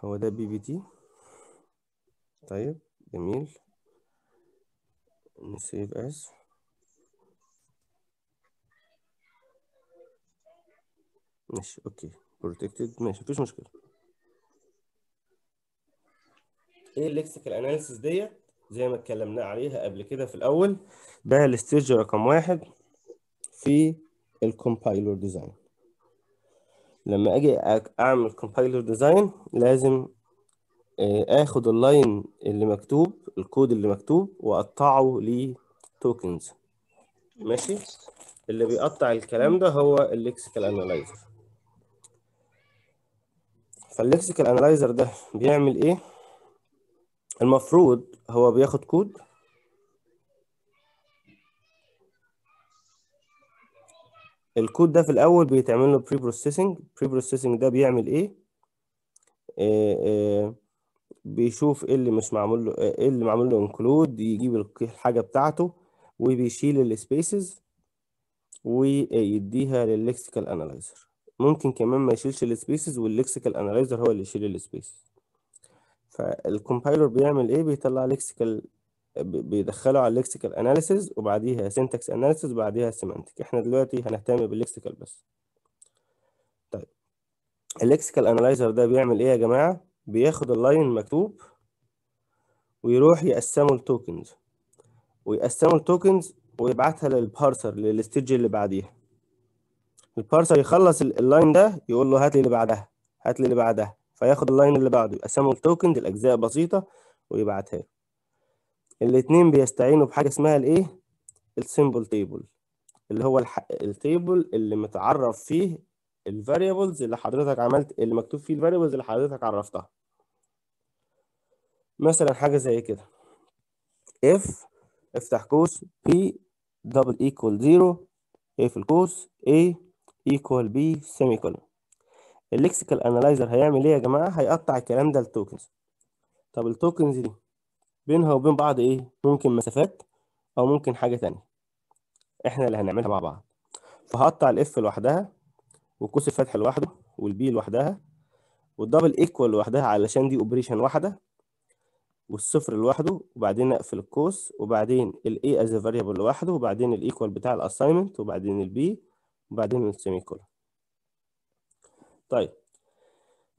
هو ده PPT. طيب جميل. ن save as. ماشي okay. protected ماشي مفيش مشكلة. إيه ال lexical analysis ديت؟ زي ما اتكلمنا عليها قبل كده في الأول ده ال stage رقم واحد في ال compiler design لما أجي أعمل compiler design لازم آه، آخد ال line اللي مكتوب الكود اللي مكتوب وأقطعه ل tokens ماشي؟ اللي بيقطع الكلام ده هو ال lexical analyzer فال lexical analyzer ده بيعمل إيه؟ المفروض هو بياخد كود الكود ده في الأول بيتعمل له preprocessing preprocessing ده بيعمل إيه؟ آه، آه، بيشوف إيه اللي مش معمول له إيه اللي معمول له include يجيب الحاجة بتاعته وبيشيل ال spaces ويديها للليكسيكال انالايزر ممكن كمان ما يشيلش ال spaces وال lexical analyzer هو اللي يشيل ال space فال compiler بيعمل إيه؟ بيطلع lexical بيدخله على ال lexical analysis وبعديها syntax analysis وبعديها semantic إحنا دلوقتي هنهتم بال lexical بس. طيب. ال lexical analyzer ده بيعمل إيه يا جماعة؟ بياخد ال line مكتوب ويروح يقسمه ل tokens ويقسمه ل tokens ويبعتها لل parser لل stage اللي بعديها. ال parser يخلص ال- ال line ده يقول له هات لي اللي بعدها هات لي اللي بعدها. فياخد ال line اللي بعده يقسمه ل tokens الاجزاء بسيطة ويبعتها له. الاتنين بيستعينوا بحاجة اسمها الإيه؟ ال symbol table اللي هو. ال table اللي متعرف فيه ال variables اللي حضرتك عملت اللي مكتوب فيه ال variables اللي حضرتك عرفتها. مثلا حاجة زي كده. if افتح قوس p double equal 0 اقفل القوس a equal b semicolon. ال lexical analyzer هيعمل إيه يا جماعة؟ هيقطع الكلام ده ل tokens. طب ال tokens دي بينها وبين بعض إيه؟ ممكن مسافات أو ممكن حاجة تانية. إحنا اللي هنعملها مع بعض. فهقطع ال if لوحدها والقوس الفتح لوحده وال p لوحدها وال double equal لوحدها علشان دي operation واحدة والصفر لوحده وبعدين أقفل القوس وبعدين ال a از variable لوحده وبعدين ال equal بتاع ال assignment وبعدين ال b وبعدين ال semicolon طيب.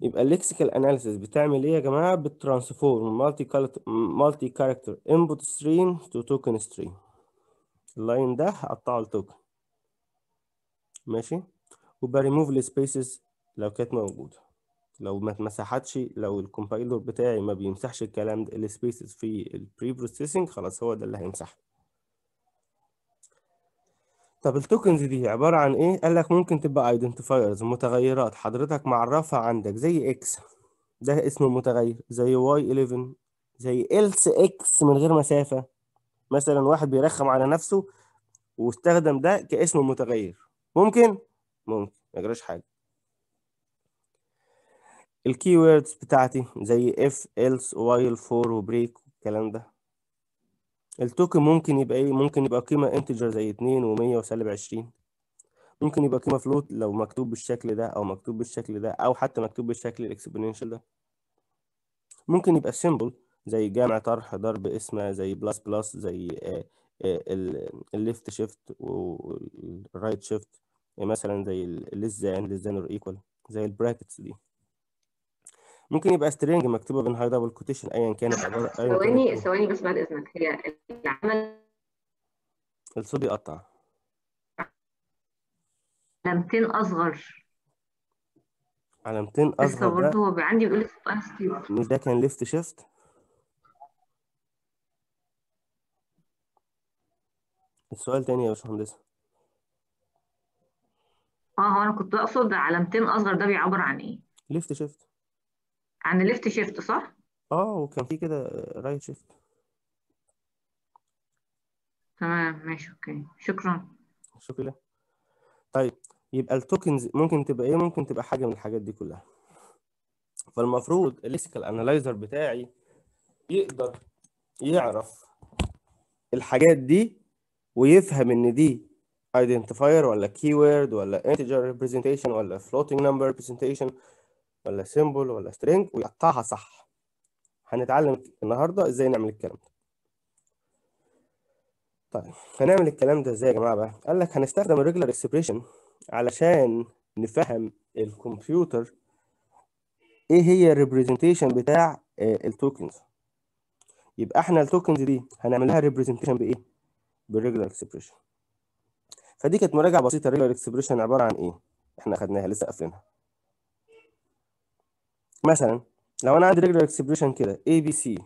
يبقى ال lexical analysis بتعمل إيه يا جماعة؟ بت transform multi multi character input stream to token stream ال line ده هقطعه ل token ماشي؟ وبريموف السبيسز لو كانت موجودة. لو ما اتمسحتش لو ال compiler بتاعي ما بيمسحش الكلام ده ال spaces في ال preprocessing خلاص هو ده اللي هيمسحه. طب ال tokens دي عبارة عن إيه؟ قال لك ممكن تبقى identifiers متغيرات حضرتك معرفها عندك زي x ده اسم متغير زي y 11 زي else x من غير مسافة. مثلا واحد بيرخم على نفسه واستخدم ده كاسم متغير. ممكن؟ ممكن ما يجراش حاجة. ال keywords بتاعتي زي if else while for و break والكلام ده. ال token ممكن يبقى إيه؟ ممكن يبقى قيمة integer زي 2 و100 وسالب 20 ممكن يبقى قيمة float لو مكتوب بالشكل ده أو مكتوب بالشكل ده أو حتى مكتوب بالشكل ال exponential ده. ممكن يبقى symbol زي جمع طرح ضرب اسمه زي plus plus زي ال left shift وال right shift مثلا زي ال less than less than or equal زي ال brackets دي. ممكن يبقى string مكتوبة بين هاي double quotation ايا كانت عباره ثواني إيه. ثواني بس بعد إذنك. هي العمل الصوت بيقطع. علامتين أصغر. علامتين أصغر برضه ده هو عندي بيقول لي مش ده كان left shift السؤال تاني يا باشمهندس آه هو أنا كنت أقصد علامتين أصغر ده بيعبر عن إيه؟ left shift عن ال left shift صح؟ آه وكان في كده right shift. تمام ماشي okay. شكرا. شكرا طيب يبقى ال tokens ممكن تبقى إيه؟ ممكن تبقى حاجة من الحاجات دي كلها. فالمفروض ال lexical analyzer بتاعي يقدر يعرف الحاجات دي ويفهم إن دي identifier ولا keyword ولا integer representation ولا floating number representation ولا symbol ولا string ويقطعها صح. هنتعلم النهارده إزاي نعمل الكلام ده. طيب هنعمل الكلام ده إزاي يا جماعة بقى؟ قال لك هنستخدم ال regular expression علشان نفهم الكمبيوتر إيه هي ال representation بتاع ال tokens يبقى إحنا ال tokens دي هنعمل لها representation بإيه؟ بال regular expression فدي كانت مراجعة بسيطة. ال regular expression عبارة عن إيه؟ إحنا خدناها لسه قافلينها. مثلا لو أنا عندي regular expression كده abc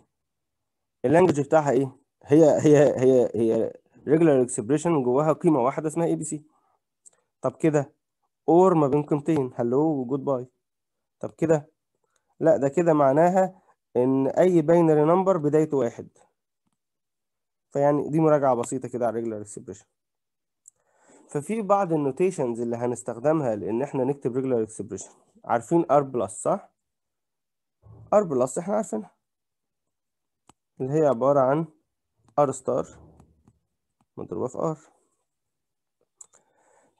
ال language بتاعها إيه؟ هي هي هي هي regular expression جواها قيمة واحدة اسمها abc طب كده or ما بين قيمتين hello و goodbye طب كده لا ده كده معناها إن أي binary number بدايته واحد. فيعني دي مراجعة بسيطة كده على ال regular expression ففي بعض ال notations اللي هنستخدمها لإن إحنا نكتب regular expression عارفين r plus صح؟ R plus إحنا عارفينها. اللي هي عبارة عن R star مضروبة في R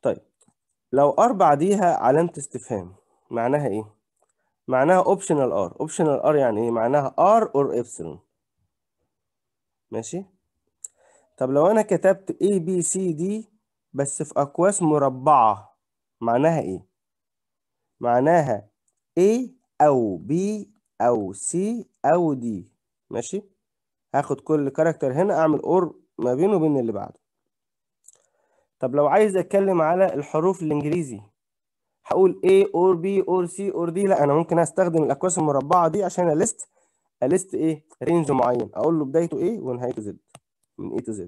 طيب لو R بعديها علامة استفهام معناها إيه؟ معناها optional R optional R يعني إيه؟ معناها R or epsilon ماشي؟ طب لو أنا كتبت A B C D بس في أقواس مربعة معناها إيه؟ معناها A أو B أو C أو D. ماشي؟ هاخد كل character هنا أعمل or ما بينه وبين اللي بعده. طب لو عايز أتكلم على الحروف الإنجليزي هقول A or B or C or D. لا أنا ممكن أستخدم الأقواس المربعة دي عشان ألست ألست إيه؟ range معين. أقول له بدايته إيه ونهايته Z من A to Z.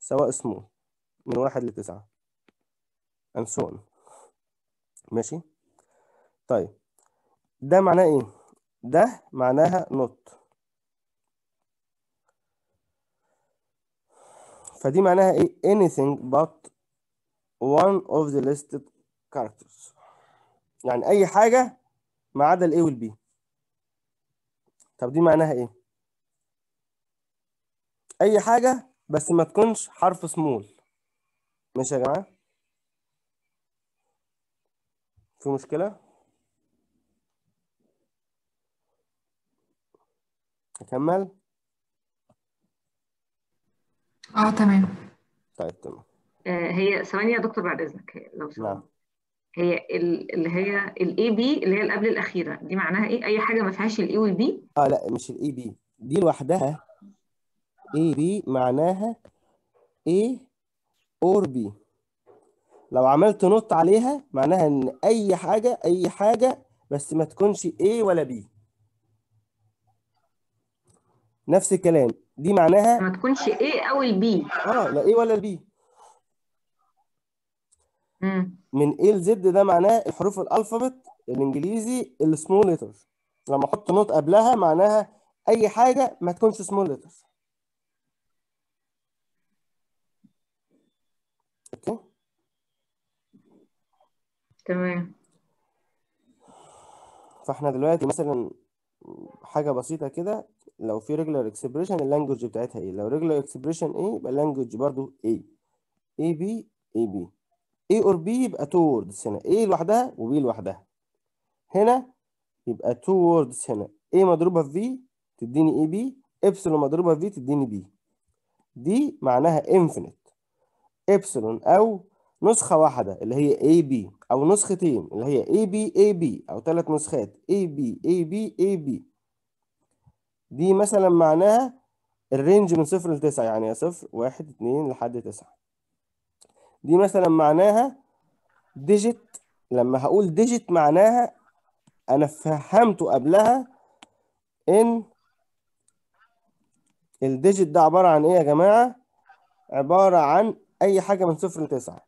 سواء سمول من واحد لتسعة. And so on. ماشي؟ طيب. ده معناه إيه؟ ده معناها not. فدي معناها إيه؟ anything but one of the listed characters. يعني أي حاجة ما عدا الاي والبي طب دي معناها إيه؟ أي حاجة بس ما تكونش حرف سمول ماشي يا جماعة؟ في مشكلة؟ أكمل آه تمام. طيب تمام. آه، هي ثواني يا دكتور بعد إذنك هي- لو نعم. ثواني هي ال- اللي هي ال A B اللي هي اللي قبل الأخيرة دي معناها إيه؟ أي حاجة ما فيهاش ال A وال B آه لا مش ال A B دي لوحدها. A B معناها A اور B. لو عملت not عليها معناها إن أي حاجة أي حاجة بس ما تكونش A ولا B. نفس الكلام. دي معناها ما تكونش A أو ال B آه لا A ولا امم من A ل Z ده معناه الحروف ال alphabet الإنجليزي ال small letter لما أحط not قبلها معناها أي حاجة ما تكونش small letter أوكي؟ تمام. فإحنا دلوقتي مثلا حاجة بسيطة كده. لو في regular expression ال language بتاعتها إيه؟ لو regular expression A يبقى ال language برضو A A B A B A or B يبقى two words هنا. A لوحدها و B لوحدها. هنا يبقى two words هنا. A مضروبة في في تديني A B epsilon مضروبة في في تديني B دي معناها infinite epsilon أو نسخة واحدة اللي هي A B أو نسختين اللي هي A B A B أو ثلاث نسخات. A B A B A B دي مثلا معناها ال range من صفر لتسعة يعني صفر واحد اتنين لحد تسعة. دي مثلا معناها digit لما هقول digit معناها أنا فهمته قبلها إن ال digit ده عبارة عن إيه يا جماعة؟ عبارة عن أي حاجة من صفر لتسعة.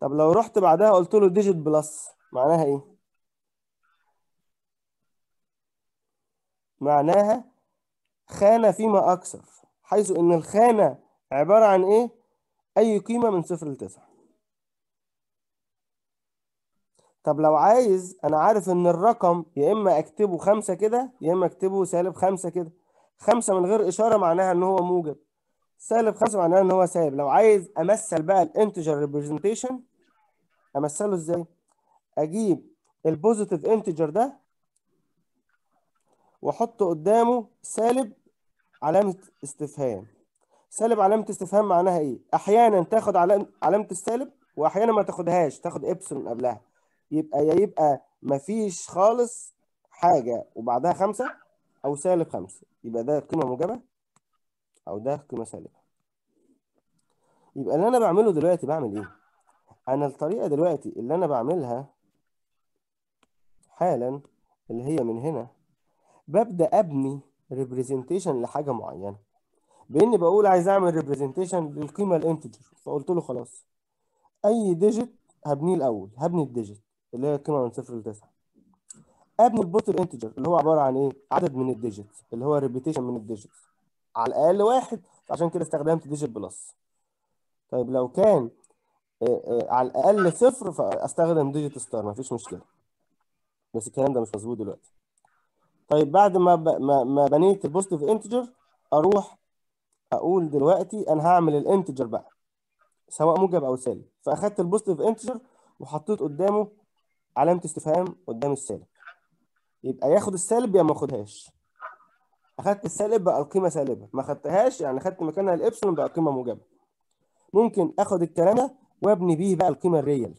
طب لو رحت بعدها قلت له digit plus معناها إيه؟ معناها خانة فما أكثر حيث إن الخانة عبارة عن إيه؟ أي قيمة من صفر لتسعة طب لو عايز أنا عارف إن الرقم يا إما أكتبه خمسة كده يا إما أكتبه سالب خمسة كده خمسة من غير إشارة معناها إن هو موجب سالب خمسة معناها إن هو سالب لو عايز أمثل بقى ال integer representation أمثله إزاي؟ أجيب ال positive integer ده واحط قدامه سالب علامة استفهام. سالب علامة استفهام معناها إيه؟ أحيانا تاخد علامة السالب واحيانا ما تاخدهاش تاخد ابسلون قبلها. يبقى يا يبقى مفيش خالص حاجة وبعدها خمسة أو سالب خمسة. يبقى ده قيمة موجبة أو ده قيمة سالبة. يبقى اللي أنا بعمله دلوقتي بعمل إيه؟ أنا الطريقة دلوقتي اللي أنا بعملها حالا اللي هي من هنا ببدأ أبني representation لحاجة معينة. بإني بقول عايز أعمل representation للقيمة ال integer فقلت له خلاص. أي digit هبنيه الأول هبني ال digit اللي هي القيمة من صفر لتسعة. أبني ال positive integer اللي هو عبارة عن إيه؟ عدد من ال digits اللي هو repetition من ال digits على الأقل واحد عشان كده استخدمت digit plus. طيب لو كان آه، آه، على الأقل صفر فأستخدم digit star مفيش مشكلة. بس الكلام ده مش مظبوط دلوقتي. طيب بعد ما ب... ما, ما بنيت ال positive integer أروح أقول دلوقتي أنا هعمل ال integer بقى سواء موجب أو سالب. فأخدت ال positive integer وحطيت قدامه علامة استفهام قدام السالب. يبقى ياخد السالب يا ما ياخدهاش. أخدت السالب بقى القيمة سالبة. ما خدتهاش يعني خدت مكانها الابسلون بقى قيمة موجبة. ممكن آخد الكلام ده وأبني بيه بقى القيمة ال real.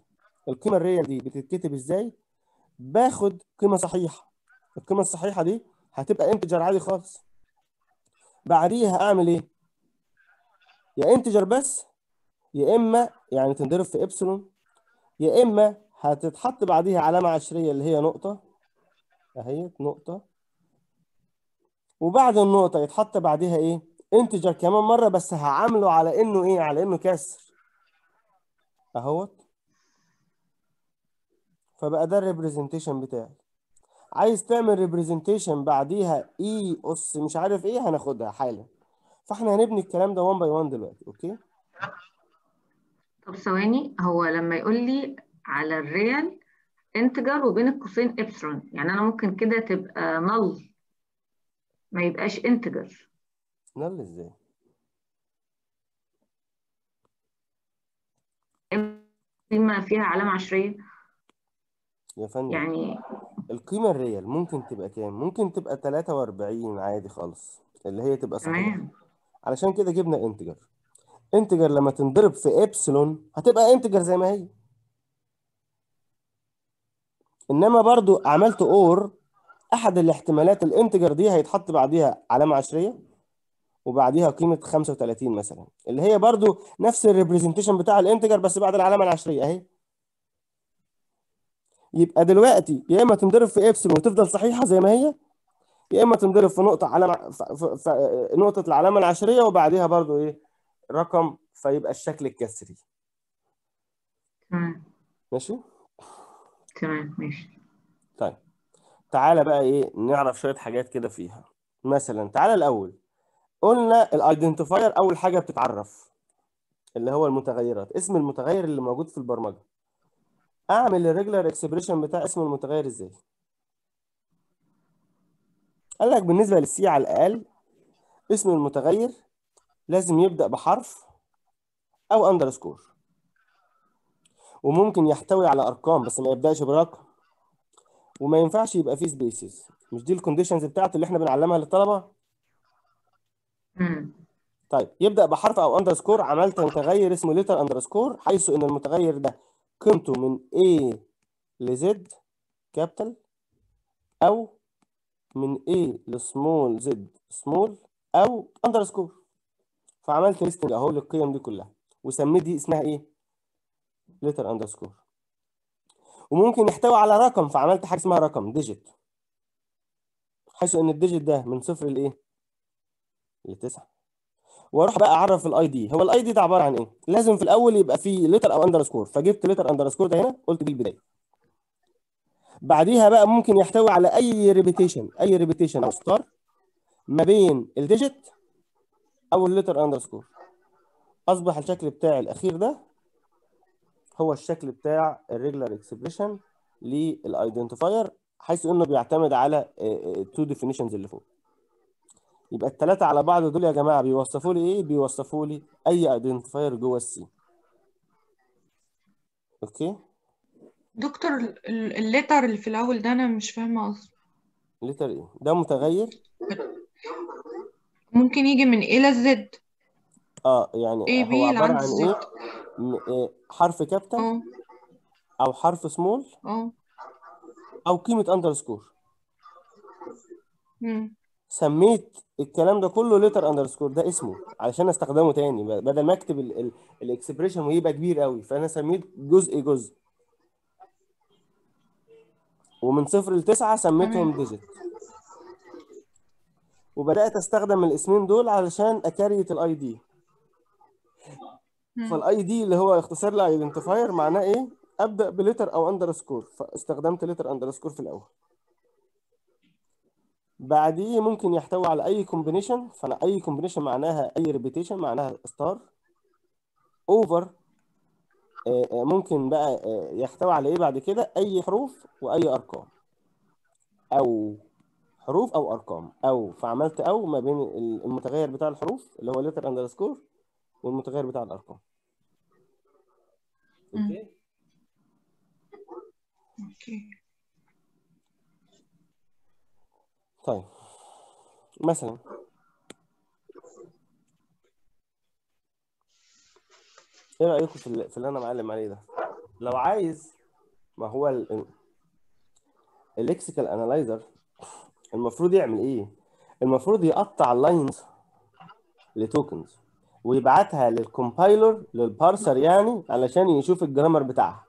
القيمة ال real دي بتتكتب إزاي؟ باخد قيمة صحيحة. القيمه الصحيحة دي هتبقى integer عادي خالص. بعديها أعمل إيه؟ يا integer بس يا إما يعني تنضرب في إبسلون يا إما هتتحط بعديها علامة عشرية اللي هي نقطة. اهي نقطة. وبعد النقطة يتحط بعديها إيه؟ integer كمان مرة بس هعامله على إنه إيه؟ على إنه كسر. أهوت. فبقى ده ال representation بتاعي. عايز تعمل representation بعديها اي اس مش عارف إيه هناخدها حالا. فإحنا هنبني الكلام ده 1 by 1 دلوقتي okay؟ طب ثواني هو لما يقول لي على ال real integer وبين القوسين ابسلون يعني أنا ممكن كده تبقى null ما يبقاش integer null إزاي؟ قيمة فيها علامة عشرية. يا فندم. يعني القيمة ال real ممكن تبقى كام؟ ممكن تبقى 43 عادي خالص اللي هي تبقى تمام. علشان كده جبنا integer. integer لما تنضرب في إبسلون هتبقى integer زي ما هي. إنما برضو عملت or أحد الاحتمالات ال integer دي هيتحط بعديها علامه عشريه وبعديها قيمة 35 مثلا اللي هي برضو نفس ال representation بتاع ال integer بس بعد العلامة العشرية أهي. يبقى دلوقتي يا إما تنضرب في ابسلون وتفضل صحيحة زي ما هي يا إما تنضرب في نقطة علامة ف... ف... ف... نقطة العلامة العشرية وبعديها برضو إيه رقم فيبقى الشكل الكسري. تمام. ماشي؟ تمام ماشي. طيب. تعالى بقى إيه نعرف شوية حاجات كده فيها. مثلا تعالى الأول. قلنا ال identifier أول حاجة بتتعرف اللي هو المتغيرات. اسم المتغير اللي موجود في البرمجة. أعمل ال regular expression بتاع اسم المتغير إزاي؟ قال لك بالنسبة لل C على الاقل اسم المتغير لازم يبدأ بحرف أو underscore وممكن يحتوي على أرقام بس ما يبدأش برقم. وما ينفعش يبقى فيه spaces مش دي ال conditions بتاعته اللي إحنا بنعلمها للطلبة. طيب يبدأ بحرف أو underscore عملت متغير اسمه letter underscore حيث إن المتغير ده قيمته من A ل Z capital أو من A ل small Z small أو underscore فعملت listing أهو للقيم دي كلها وسميت دي اسمها إيه؟ letter underscore وممكن يحتوي على رقم فعملت حاجة اسمها رقم digit حيث إن ال digit ده من صفر لايه لتسعة وأروح بقى اعرف ال ID هو ال ID ده عبارة عن إيه؟ لازم في الأول يبقى فيه letter أو underscore فجبت letter underscore ده هنا قلت دي البداية. بعديها بقى ممكن يحتوي على أي repetition أي repetition أو star ما بين ال digit أو ال letter underscore أصبح الشكل بتاعي الأخير ده هو الشكل بتاع ال regular expression لل identifier حيث إنه بيعتمد على ال two definitions اللي فوق. يبقى الثلاثه على بعض دول يا جماعة بيوصفوا لي إيه؟ بيوصفوا لي أي identifier جوه ال C. okay؟ دكتور ال- ال- ال letter اللي في الأول ده أنا مش فاهمة أصلا. letter إيه؟ ده متغير؟ ممكن يجي من A ل Z. آه يعني A هو عبارة لعند عن Z. إيه؟ إيه، حرف capital آه. أو حرف سمول آه. أو قيمة underscore. سميت الكلام ده كله letter underscore ده اسمه علشان أستخدمه تاني بدل ما أكتب ال expression ويبقى كبير قوي فأنا سميت جزء جزء. ومن صفر لتسعة سميتهم digit وبدأت أستخدم الاسمين دول علشان أ create ال ID. فال ID اللي هو اختصار ل identifier معناه إيه؟ أبدأ ب letter أو underscore فاستخدمت letter underscore في الأول. بعديه ممكن يحتوي على أي combination فأنا أي combination معناها أي repetition معناها star أو فممكن بقى آه، يحتوي على إيه بعد كده؟ أي حروف وأي أرقام. أو حروف أو أرقام. أو فعملت أو ما بين المتغير بتاع الحروف اللي هو letter underscore والمتغير بتاع الأرقام. okay؟ okay. طيب. مثلا. إيه رأيكم في اللي, في اللي أنا معلم عليه ده؟ لو عايز ما هو ال lexical analyzer المفروض يعمل إيه؟ المفروض يقطع ال lines ل tokens ويبعتها لل compiler لل parser يعني علشان يشوف ال grammar بتاعها.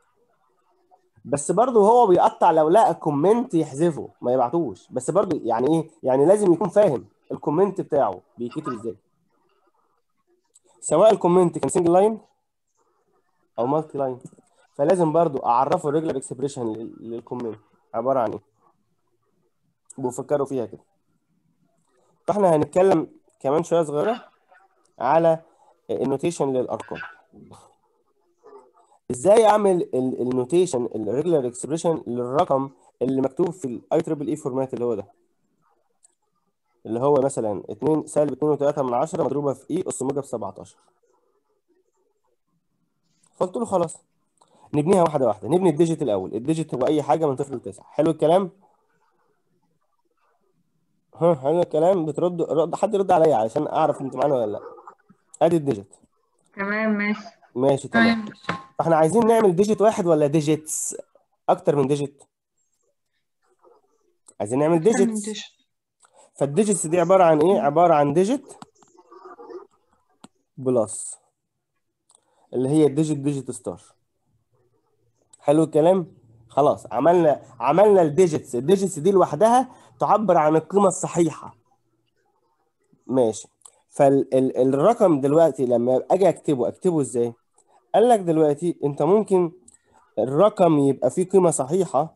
بس برضه هو بيقطع لو لقى comment يحذفه ما يبعتوش. بس برضه يعني إيه؟ يعني لازم يكون فاهم ال comment بتاعه بيتكتب إزاي. سواء ال comment كان single line أو multi line فلازم برضه أعرفه ال regular expression لل comment. عبارة عن إيه؟ وفكروا فيها كده. فإحنا هنتكلم كمان شوية صغيرة على ال notation للأرقام. إزاي أعمل ال notation ال regular expression للرقم اللي مكتوب في ال I triple E format اللي هو ده. اللي هو مثلا 2 سالب 2.3 من 10 مضروبة في E أس موجب 17 فقلت له خلاص نبنيها واحدة واحدة نبني ال digit الأول ال digit هو أي حاجة من صفر لتسعه حلو الكلام؟ ها حلو الكلام؟ بترد رد حد يرد عليا علشان أعرف انت معانا ولا لأ. أدي ال digit. تمام ماشي. ماشي تمام. تمام فاحنا عايزين نعمل digit واحد ولا digits أكتر من digit؟ عايزين نعمل digits. digit. فال digits دي عبارة عن إيه؟ عبارة عن digit plus اللي هي ال digit digit star. حلو الكلام؟ خلاص عملنا عملنا ال digits. ال digits دي لوحدها تعبر عن القيمة الصحيحة. ماشي. فالرقم دلوقتي لما أجي أكتبه أكتبه إزاي؟ قال لك دلوقتي انت ممكن الرقم يبقى فيه قيمة صحيحة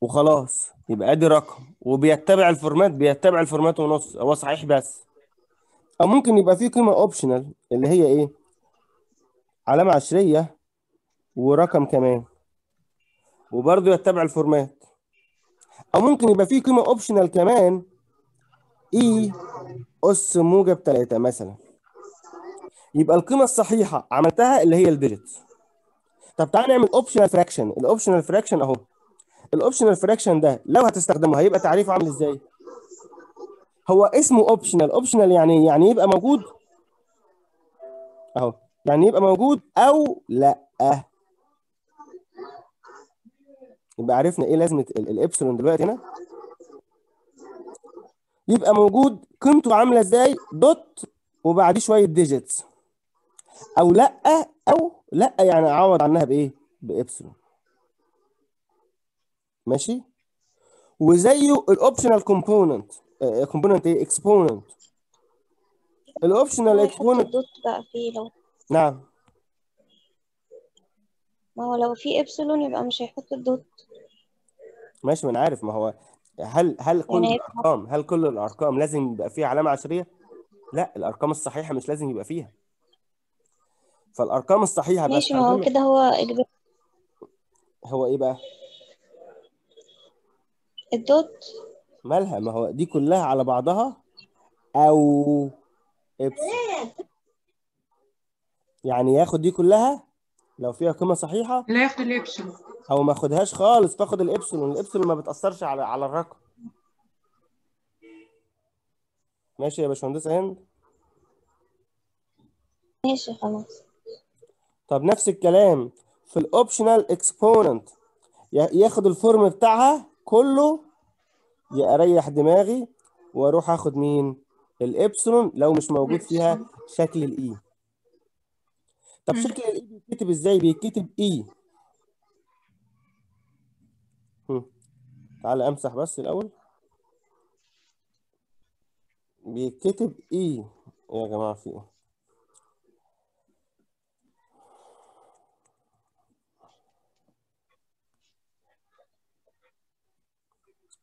وخلاص يبقى ادي رقم. وبيتبع ال format بيتبع ال format ونص هو صحيح بس. أو ممكن يبقى فيه قيمة optional اللي هي إيه؟ علامة عشرية ورقم كمان. وبرضه يتبع ال format. أو ممكن يبقى فيه قيمة optional كمان E أس موجب 3 مثلا. يبقى القيمة الصحيحة عملتها اللي هي ال digits طب تعال نعمل optional fraction ال optional fraction أهو. ال optional fraction ده لو هتستخدمه هيبقى تعريفه عامل إزاي؟ هو اسمه optional optional يعني؟ يعني يبقى موجود أهو. يعني يبقى موجود أو لأ. يبقى عرفنا إيه لازمة ال- الابسلون دلوقتي هنا. يبقى موجود قيمته عاملة إزاي؟ dot وبعديه شوية digits أو لأ أو لأ يعني أعوض عنها بإيه؟ بابسلون ماشي؟ وزيه ال optional component component إيه؟ exponent ال optional exponent بقى فيه لو نعم. ما هو لو في إبسلون يبقى مش هيحط ال dot. ماشي ما أنا عارف. ما هو هل هل كل يعني الأرقام هل كل الأرقام لازم يبقى فيها علامة عشرية؟ لأ الأرقام الصحيحة مش لازم يبقى فيها. فالأرقام الصحيحة ماشي ما هو كده هو هو إيه بقى؟ الدوت. مالها؟ ما هو دي كلها على بعضها أو يعني ياخد دي كلها لو فيها قيمة صحيحة؟ لا ياخد الإبسلون أو ما اخدهاش خالص تاخد ال epsilon ال epsilon ما بتأثرش على على الرقم. ماشي يا باشمهندس هند. ماشي خلاص. طب نفس الكلام في ال optional exponent ياخد ال form بتاعها كله يا أريح دماغي وأروح أخد مين؟ الإبسلون لو مش موجود فيها شكل ال E طب مم. شكل ال E بيتكتب إزاي؟ بيتكتب E تعالى أمسح بس الأول. بيتكتب E يا جماعة في إيه؟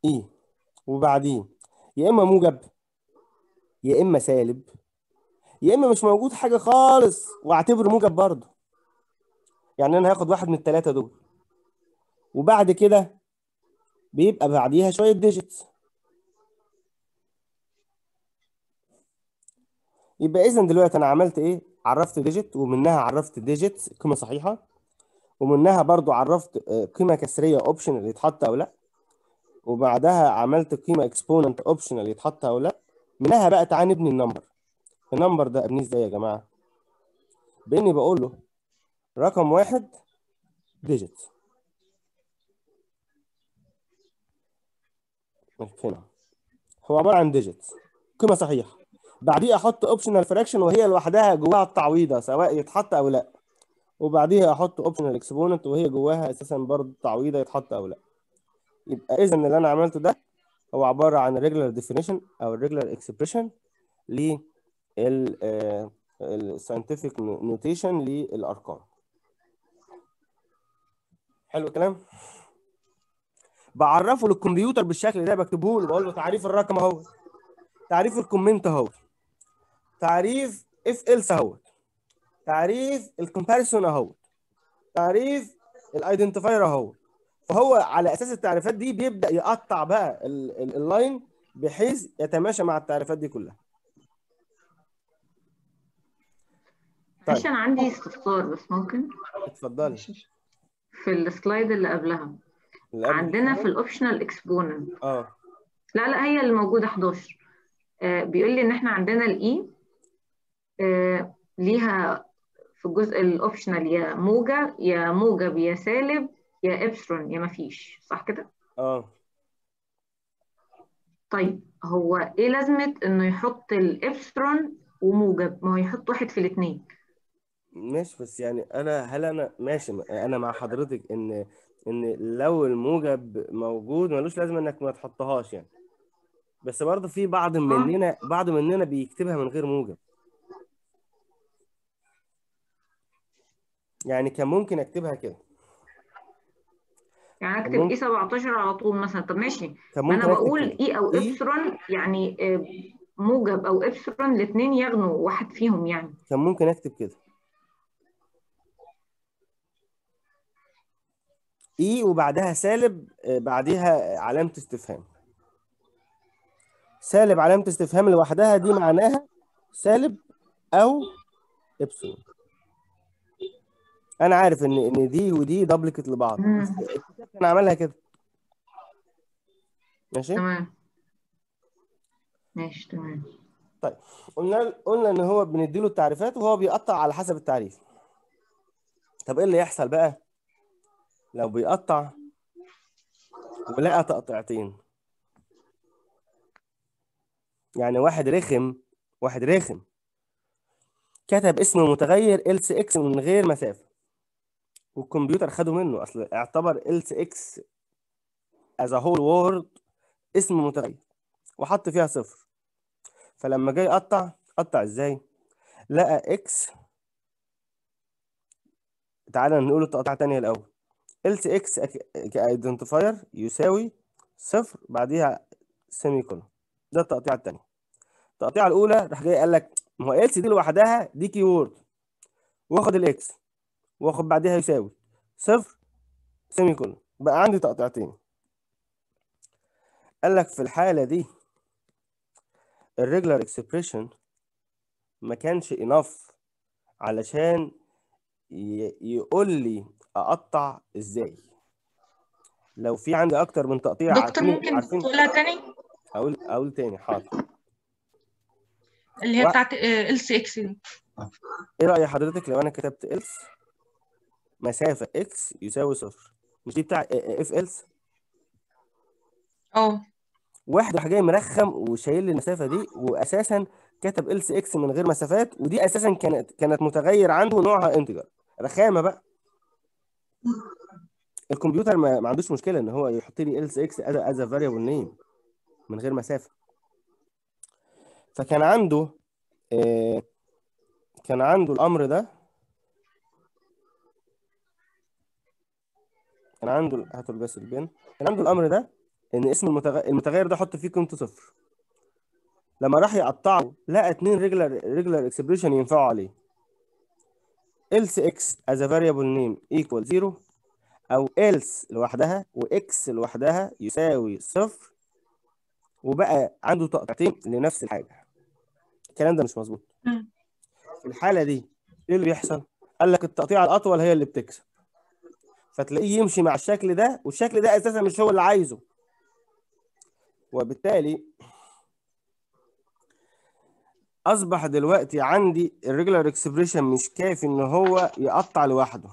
E وبعدين يا إما موجب يا إما سالب يا إما مش موجود حاجة خالص واعتبره موجب برضه. يعني أنا هاخد واحد من الثلاثه دول. وبعد كده بيبقى بعديها شوية digits يبقى اذا دلوقتي أنا عملت إيه؟ عرفت digit ومنها عرفت digits قيمة صحيحة. ومنها برضو عرفت آه، قيمة كسرية optional يتحط أو لأ. وبعدها عملت قيمة exponent optional يتحط أو لا. منها بقى تعالى نبني ال number. ال number ده أبنيه إزاي يا جماعة؟ بإني بقول له رقم واحد digit هنا هو عبارة عن digit قيمة صحيحة. بعديه أحط optional fraction وهي لوحدها جواها التعويضة سواء يتحط أو لا. وبعديها أحط optional exponent وهي جواها أساسا برضه تعويضه يتحط أو لا. يبقى اذا اللي أنا عملته ده هو عبارة عن regular definition أو regular expression لل ال scientific notation للارقام حلو الكلام؟ بعرفه للكمبيوتر بالشكل ده بكتبه له بقول له تعريف الرقم أهو تعريف ال comment أهو تعريف if else أهو تعريف ال comparison أهو تعريف ال identifier أهو. فهو على أساس التعريفات دي بيبدأ يقطع بقى ال- ال- ال line بحيث يتماشى مع التعريفات دي كلها. طيب. معلش أنا عندي استفسار بس ممكن؟ اتفضلي. في ال slide اللي قبلها. اللي قبل. عندنا. في ال optional exponent آه. لا لا هي اللي موجودة 11 آه بيقول لي إن إحنا عندنا ال E آه ليها في الجزء ال optional يا موجب يا موجب يا سالب يا ابسلون يا مفيش صح كده؟ آه. طيب هو إيه لازمة إنه يحط الابسلون وموجب؟ ما هو يحط واحد في الاثنين ماشي بس يعني أنا هل أنا ماشي أنا مع حضرتك إن إن لو الموجب موجود ملوش لازمة إنك ما تحطهاش يعني. بس برضه في بعض مننا بعض مننا بيكتبها من غير موجب. يعني كان ممكن أكتبها كده. يعني أكتب. اي 17 على طول مثلا؟ طب ماشي. ما أنا بقول اي أو إي. ابسلون يعني آه، موجب أو ابسلون الاثنين يغنوا واحد فيهم يعني. كان ممكن أكتب كده. إي وبعدها سالب آه، بعديها علامة استفهام. سالب علامة استفهام لوحدها دي معناها سالب أو ابسلون أنا عارف ان إن دي ودي دبلكت لبعض كان عملها كده. ماشي؟ تمام. ماشي تمام. قلنا قلنا إن هو بنديله التعريفات وهو بيقطع على حسب التعريف. طب إيه اللي يحصل بقى؟ لو بيقطع ولقى تقطيعتين. يعني واحد رخم واحد رخم. كتب اسم متغير else x من غير مسافة. والكمبيوتر خده منه. أصل اعتبر else x as a whole word اسم متغير وحط فيها صفر. فلما جاي يقطع قطع إزاي؟ لقى x تعالى نقول التقطيع تانية الأول. else x ك identifier يساوي صفر بعديها semicolon ده التقطيعه الثانية التقطيعه الأولى راح جاي قال لك ما هو else دي لوحدها دي keyword واخد ال x. واخد بعديها يساوي. صفر semicolon. بقى عندي تقطيعتين. قال لك في الحالة دي ال regular expression ما كانش enough علشان يقول لي أقطع إزاي. لو في عندي أكتر من تقطيع دكتور ممكن عارفين تقولها تاني؟ أقول أقول تاني حاضر. اللي هي و- بتاعت ال سي إكس دي. إيه رأي حضرتك لو أنا كتبت else مسافة x يساوي صفر. مش دي بتاع if else آه. واحد راح جاي مرخم وشايل لي المسافة دي واساسا كتب else x من غير مسافات ودي أساسا كانت كانت متغير عنده نوعها integer رخامة بقى. الكمبيوتر ما, ما عندوش مشكلة إن هو يحط لي as a, as a variable name من غير مسافة. فكان عنده آه كان عنده الأمر ده كان عنده هاتوا بس البين كان عنده الأمر ده إن اسم المتغ... المتغير ده حط فيه قيمته صفر. لما راح يقطعه لقى اتنين regular regular expression ينفعوا عليه. else x as a variable name equal 0 أو else لوحدها و x لوحدها يساوي صفر وبقى عنده تقطيعتين لنفس الحاجة. الكلام ده مش مظبوط. في الحالة دي إيه اللي بيحصل؟ قال لك التقطيع الأطول هي اللي بتكسب. فتلاقيه يمشي مع الشكل ده والشكل ده أساسا مش هو اللي عايزه. وبالتالي أصبح دلوقتي عندي ال regular expression مش كافي إن هو يقطع لوحده.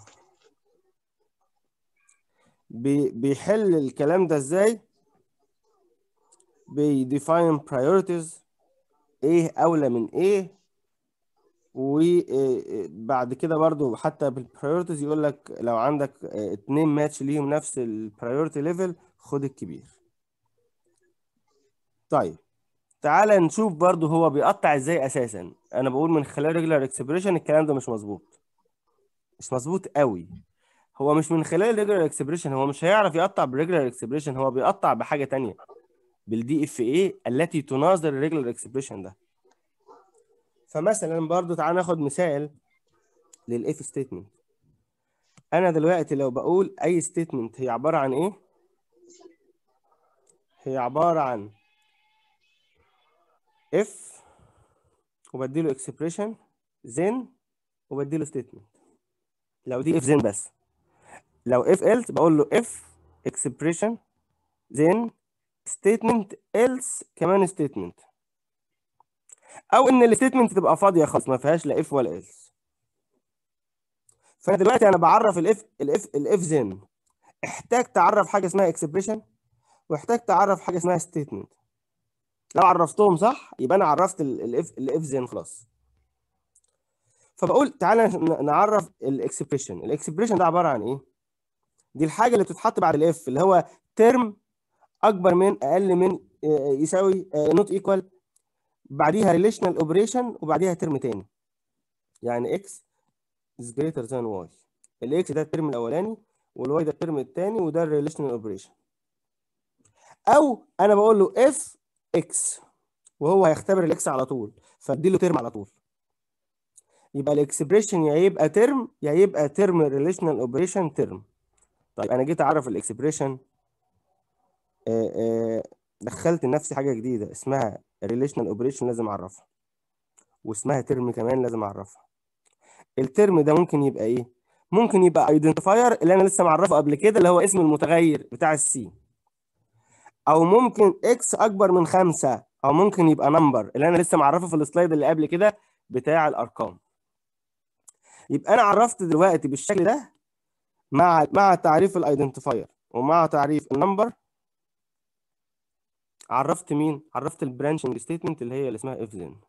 بي- بيحل الكلام ده إزاي؟ بي define priorities. إيه أولى من إيه؟ وبعد كده برضو حتى بال priorities يقول لك لو عندك آه، اتنين ماتش ليهم نفس ال priority level خد الكبير. طيب تعالى نشوف برضو هو بيقطع إزاي أساسا. أنا بقول من خلال regular expression الكلام ده مش مظبوط. مش مظبوط قوي. هو مش من خلال regular expression هو مش هيعرف يقطع بال regular expression هو بيقطع بحاجة تانية. بال DFA التي تناظر ال regular expression ده. فمثلا برضو تعالى ناخد مثال لل if statement أنا دلوقتي لو بقول أي statement هي عبارة عن إيه؟ هي عبارة عن if وبديله expression then وبديله statement لو دي if then بس. لو if else بقول له if expression then statement else كمان statement. أو إن ال statement تبقى فاضية خالص ما فيهاش لا if ولا else. فأنا دلوقتي أنا بعرف ال if ال if ال if then احتاج تعرف حاجة اسمها expression واحتاج تعرف حاجة اسمها statement لو عرفتهم صح يبقى أنا عرفت ال if ال if then خلاص. فبقول تعالى نعرف ال expression ال expression ده عبارة عن إيه؟ دي الحاجة اللي بتتحط بعد ال if اللي هو term أكبر من أقل من آه، يساوي not equal بعديها relational operation وبعديها term تاني. يعني x is greater than y. ال x ده ال term الأولاني وال y ده ال term الثاني وده ال relational operation أو أنا بقول له if x وهو هيختبر ال x على طول. فادي له term على طول. يبقى ال expression يا يبقى term يا يبقى term relational operation term طيب أنا جيت أعرف ال expression دخلت لنفسي حاجة جديدة اسمها relational operation لازم أعرفها واسمها term كمان لازم أعرفها. ال term ده ممكن يبقى إيه؟ ممكن يبقى identifier اللي أنا لسه معرفه قبل كده اللي هو اسم المتغير بتاع ال C. أو ممكن x أكبر من خمسة أو ممكن يبقى number اللي أنا لسه معرفه في ال slide اللي قبل كده بتاع الأرقام. يبقى أنا عرفت دلوقتي بالشكل ده مع مع تعريف ال identifier ومع تعريف ال number عرفت مين؟ عرفت ال branching statement اللي هي اللي اسمها if then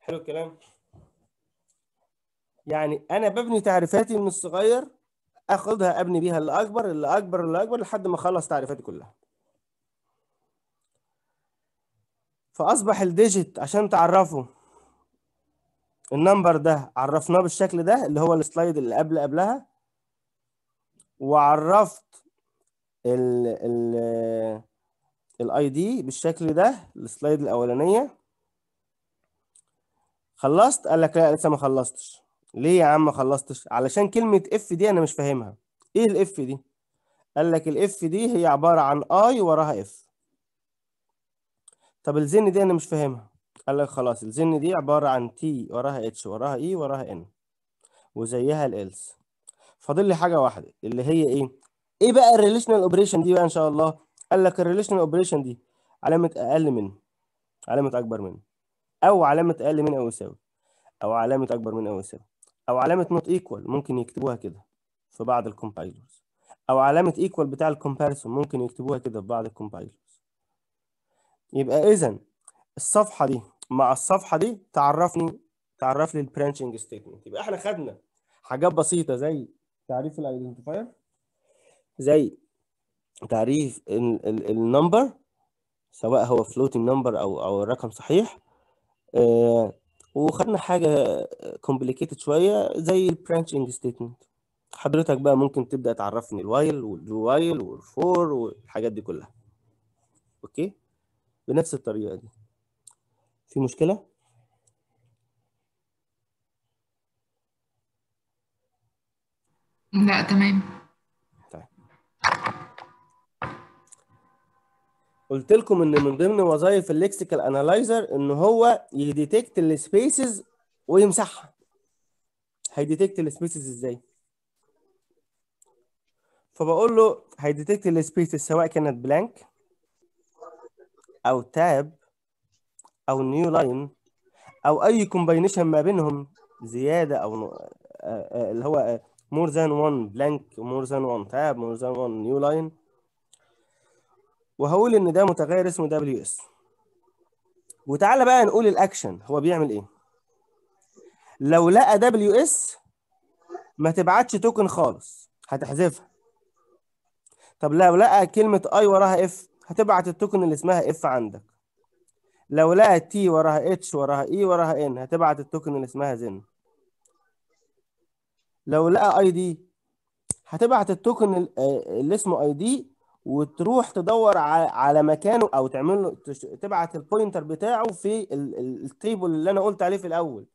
حلو الكلام. يعني أنا ببني تعريفاتي من الصغير أخدها أبني بيها اللي اكبر اللي اكبر اللي اكبر لحد ما أخلص تعريفاتي كلها. فأصبح ال digit عشان تعرفه ال number ده عرفناه بالشكل ده اللي هو ال slide اللي قبل قبلها وعرفت ال ال ال ID بالشكل ده ال slide الأولانية. خلصت؟ قال لك لا لسه ما خلصتش. ليه يا عم ما خلصتش؟ علشان كلمة if دي أنا مش فاهمها. إيه ال if دي؟ قال لك ال if دي هي عبارة عن i وراها f طب ال then دي أنا مش فاهمها. قال لك خلاص ال then دي عبارة عن t وراها h وراها e وراها n وزيها ال else فاضل لي حاجة واحدة اللي هي إيه؟ إيه بقى ال relational operation دي بقى إن شاء الله؟ قال لك ال relational operation دي علامة أقل من علامة أكبر من أو علامة أقل من أو يساوي أو علامة أكبر من أو يساوي أو علامة not equal ممكن يكتبوها كده في بعض ال compilers أو علامة equal بتاع ال comparison ممكن يكتبوها كده في بعض ال compilers يبقى اذا الصفحة دي مع الصفحة دي تعرفني تعرف لي ال branching statement يبقى إحنا خدنا حاجات بسيطة زي تعريف ال identifier زي تعريف ال number سواء هو floating number أو أو الرقم صحيح. آه وخدنا حاجة complicated شوية زي ال branching statement حضرتك بقى ممكن تبدأ تعرفني ال while وال do while وال for والحاجات دي كلها. okay؟ بنفس الطريقة دي. في مشكلة؟ لا تمام. قلت لكم إن من ضمن وظائف ال lexical analyzer إن هو ي detect ال spaces ويمسحها. هي detect ال spaces إزاي؟ فبقول له هي detect ال spaces سواء كانت blank أو tab أو new line أو أي combination ما بينهم زيادة أو آه، آه، اللي هو more than 1 blank more than 1 tab more than 1 new line وهقول إن ده متغير اسمه دبليو اس وتعالى بقى نقول الأكشن هو بيعمل إيه؟ لو لقى دبليو اس ما تبعتش token خالص هتحذفها. طب لو لقى كلمة i وراها f هتبعت ال token اللي اسمها if عندك. لو لقى t وراها h وراها e وراها n هتبعت ال token اللي اسمها then لو لقى id هتبعت ال token ال- آه، اللي اسمه id وتروح تدور على مكانه أو تعمل له تبعت ال pointer بتاعه في ال- ال- ال table اللي أنا قلت عليه في الأول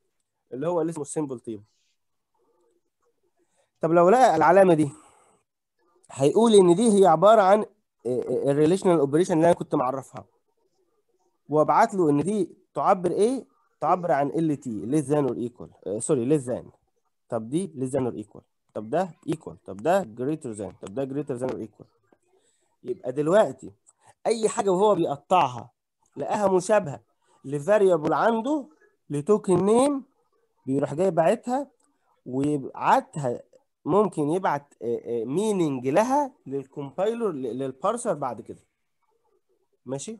اللي هو اللي اسمه ال symbol table طب لو لقى العلامة دي هيقول إن دي هي عبارة عن ال relational operation اللي أنا كنت معرفها. وأبعت له إن دي تعبر إيه؟ تعبر عن LT less than or equal sorry less than طب دي less than or equal طب ده equal طب ده greater than طب ده greater than or equal يبقى دلوقتي أي حاجة وهو بيقطعها لقاها مشابهه ل variable عنده ل token name بيروح جاي باعتها ويبعتها ممكن يبعت meaning لها لل compiler لل parser بعد كده. ماشي؟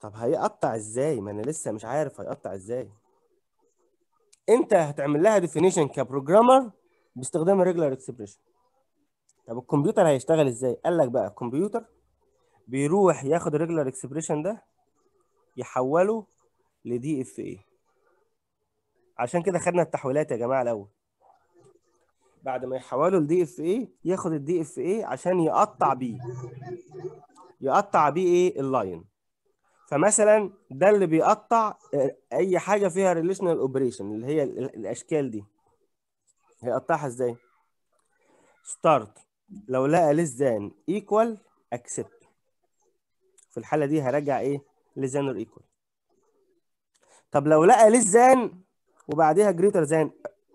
طب هيقطع إزاي؟ ما أنا لسه مش عارف هيقطع إزاي. أنت هتعمل لها definition ك programmer باستخدام ال regular expression طب الكمبيوتر هيشتغل إزاي؟ قال لك بقى الكمبيوتر بيروح ياخد ال regular expression ده يحوله ل DFA عشان كده خدنا التحويلات يا جماعة الأول. بعد ما يحوله ل DFA ياخد ال DFA عشان يقطع بيه. يقطع بيه إيه؟ ال line فمثلا ده اللي بيقطع أي حاجة فيها relational operation اللي هي ال- الأشكال دي. هيقطعها إزاي؟ start لو لقى less than equal accept. في الحالة دي هرجع إيه؟ less than or equal. طب لو لقى less than وبعديها greater than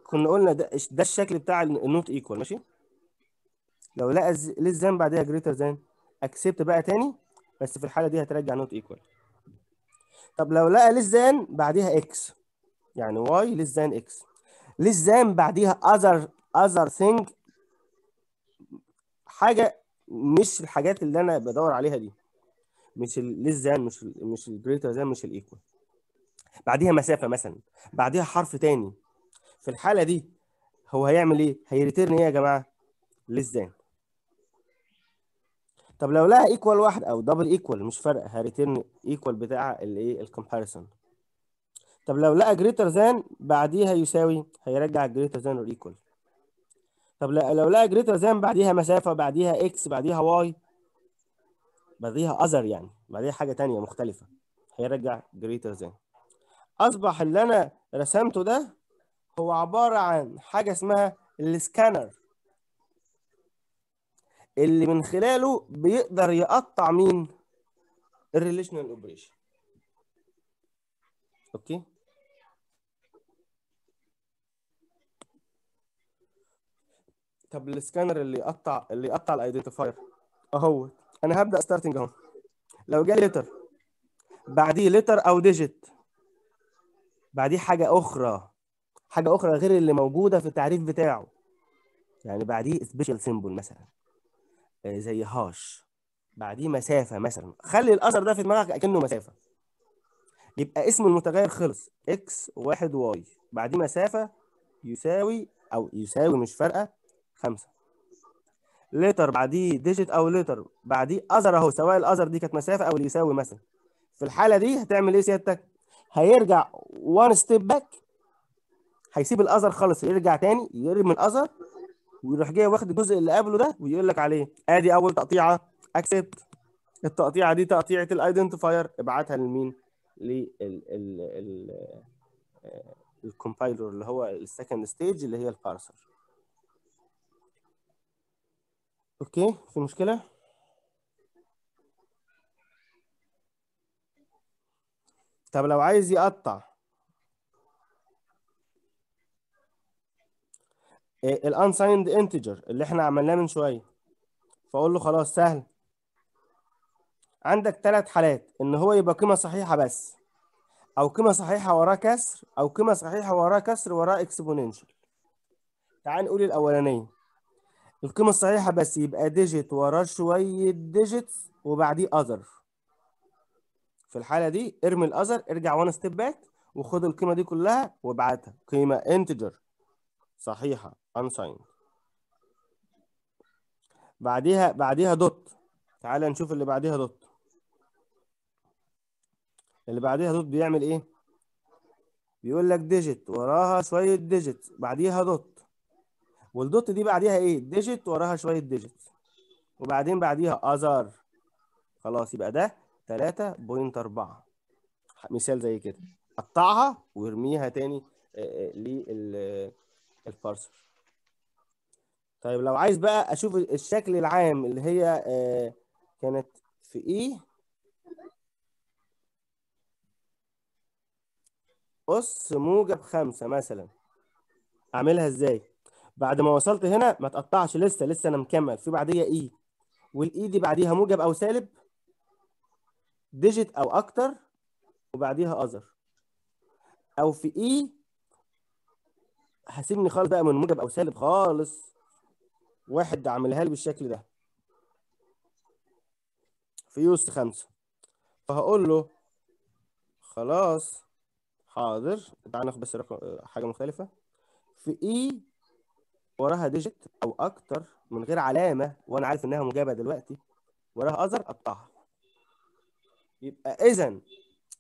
كنا قلنا ده ده الشكل بتاع ال not equal ماشي؟ لو لقى less than بعديها greater than accept بقى تاني بس في الحالة دي هترجع not equal طب لو لقى less than بعديها x يعني y less than x. than بعديها other other thing. حاجة مش الحاجات اللي أنا بدور عليها دي. مش than مش ال مش ال greater than مش ال equal بعديها مسافة مثلا. بعديها حرف تاني. في الحالة دي هو هيعمل إيه؟ هي return إيه يا جماعة؟ than طب لو لقى equal واحد أو double equal مش فارقة. هي return equal بتاع الايه ال comparison طب لو لقى greater than بعديها يساوي هيرجع greater than or equal طب لو لقى greater than بعديها مسافة بعديها x بعديها y بعديها other يعني بعديها حاجة تانية مختلفة هيرجع greater than أصبح اللي أنا رسمته ده هو عبارة عن حاجة اسمها السكانر اللي من خلاله بيقدر يقطع مين؟ ال relational operation okay؟ طب السكانر اللي يقطع اللي يقطع ال identifier اهو أنا هبدأ starting أهو. لو جه letter بعديه letter أو digit بعديه حاجة أخرى. حاجة أخرى غير اللي موجودة في التعريف بتاعه. يعني بعديه special symbol مثلا. آه، زي hash بعديه مسافة مثلا. خلي ال other ده في دماغك أكنه مسافة. يبقى اسم المتغير خلص. x واحد y بعديه مسافة يساوي أو يساوي مش فارقة خمسة. letter بعديه digit أو letter بعديه other أهو سواء ال other دي كانت مسافة أو اللي يساوي مثلا. في الحالة دي هتعمل إيه سيادتك؟ هيرجع one step back هيسيب ال other خالص يرجع تاني يرمي ال other ويروح جاي واخد الجزء اللي قبله ده ويقول لك عليه. آدي أول تقطيعة accept التقطيعة دي تقطيعة ال identifier ابعتها لمين؟ لل ال compiler اللي هو ال second stage اللي هي ال parser okay في مشكلة؟ طب لو عايز يقطع. ال unsigned integer اللي إحنا عملناه من شوية. فأقول له خلاص سهل. عندك ثلاث حالات إن هو يبقى قيمة صحيحة بس أو قيمة صحيحة وراه كسر أو قيمة صحيحة وراه كسر وراه exponential تعال نقول الأولانية. القيمة الصحيحة بس يبقى digit وراه شوية digits وبعديه other في الحالة دي ارمي ال other ارجع one step back وخد القيمة دي كلها وابعتها. قيمة integer صحيحة. unsigned. بعديها بعديها dot تعال نشوف اللي بعديها dot اللي بعديها dot بيعمل إيه؟ بيقول لك digit وراها شوية digit بعديها dot وال dot دي بعديها إيه؟ digit وراها شوية digit. وبعدين بعديها other خلاص يبقى ده 3.4 مثال زي كده. قطعها وارميها تاني للبارسر طيب لو عايز بقى أشوف الشكل العام اللي هي آه، كانت في إيه؟ أس موجب خمسة مثلا. أعملها إزاي؟ بعد ما وصلت هنا ما تقطعش لسه لسه أنا مكمل. في بعديها إي والإي دي بعديها موجب أو سالب ديجيت أو أكتر وبعديها أذر أو في إي هسيبني خالص بقى من موجب أو سالب خالص. واحد عملها لي بالشكل ده. في يوس خمسة. فهقول له خلاص حاضر. تعال ناخد بس حاجة مختلفة. في اي وراها digit أو أكتر من غير علامة وأنا عارف إنها مجابة دلوقتي وراها other قطعها. يبقى اذا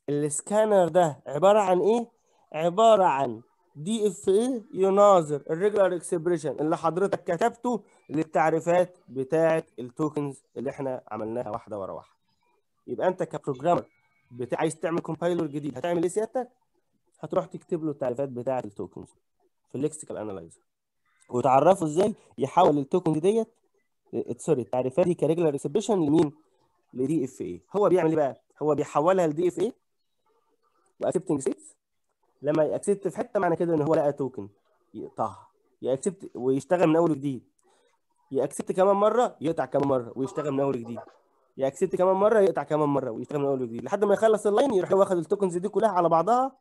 السكانر ده عبارة عن إيه؟ عبارة عن DFA يناظر ال regular expression اللي حضرتك كتبته للتعريفات بتاعه ال tokens اللي إحنا عملناها واحدة ورا واحدة. يبقى أنت ك programmer بتاع عايز تعمل compiler جديد هتعمل إيه سيادتك؟ هتروح تكتب له التعريفات بتاعه ال tokens في ال lexical analyzer وتعرفه إزاي يحول ال token ديت sorry التعريفات دي ك regular expression لمين؟ ل DFA. هو بيعمل إيه بقى؟ هو بيحولها ل DFA و accepting states لما ي accept في حتة معنى كده إن هو لقى token يقطعها. ي accept ويشتغل من أول وجديد. ي accept كمان مرة يقطع كمان مرة ويشتغل من أول وجديد. ي accept كمان مرة يقطع كمان مرة ويشتغل من أول وجديد. لحد ما يخلص ال line يروح واخد ال tokens دي كلها على بعضها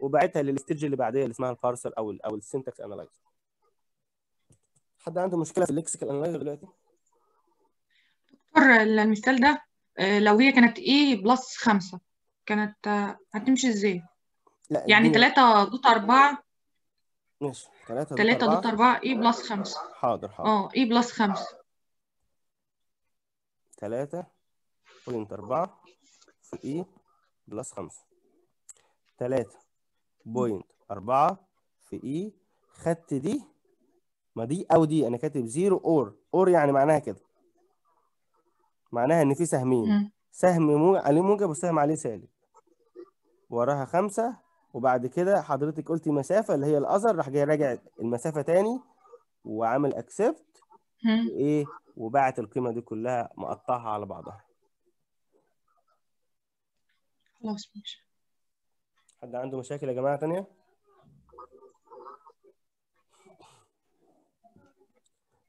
وباعتها لل stage اللي بعديها اللي اسمها ال parser أو ال أو ال syntax analyzer حد عنده مشكلة في ال lexical analyzer دلوقتي؟ دكتور المثال ده آه، لو هي كانت E plus خمسة كانت آه، هتمشي إزاي؟ لا يعني اديني- تلاتة dot أربعة ماشي. 3 تلاتة dot أربعة. E plus خمسة. حاضر حاضر. آه E plus خمسة. 3 بوينت 4 في اي بلس 5 3 بوينت 4 في اي خدت دي ما دي أو دي أنا كاتب زيرو اور اور يعني معناها كده. معناها إن في سهمين. سهم مو... عليه موجب وسهم عليه سالب. وراها خمسة وبعد كده حضرتك قلتي مسافة اللي هي الأذر راح جاي راجع المسافة تاني وعامل اكسبت. وايه وبعت القيمة دي كلها مقطعها على بعضها. خلاص ماشي. حد عنده مشاكل يا جماعة تانية؟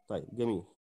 طيب جميل.